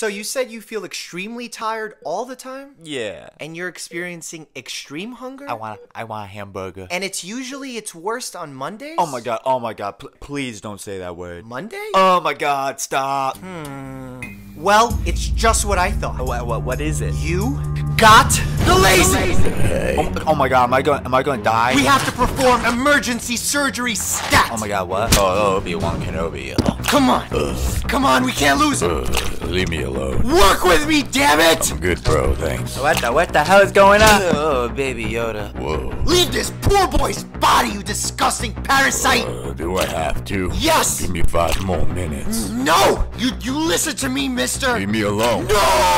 So you said you feel extremely tired all the time? Yeah. And you're experiencing extreme hunger? I want I want a hamburger. and it's usually its worst on Mondays? Oh my god, oh my god, pl- please don't say that word. Monday? Oh my god, stop. Hmm. well, it's just what I thought. What, what, what is it? You got the lazy. Oh, oh my god, am I going am I going to die? We have to perform emergency surgery stat. Oh my god, what? Oh, Obi-Wan Kenobi. Come on. Come on, we can't lose him. Leave me alone. Work with me, damn it! I'm good, bro. Thanks. What the what the hell is going on? Oh, baby Yoda. Whoa. Leave this poor boy's body, you disgusting parasite! Uh, do I have to? Yes! Give me five more minutes. No! You you listen to me, mister! Leave me alone. No!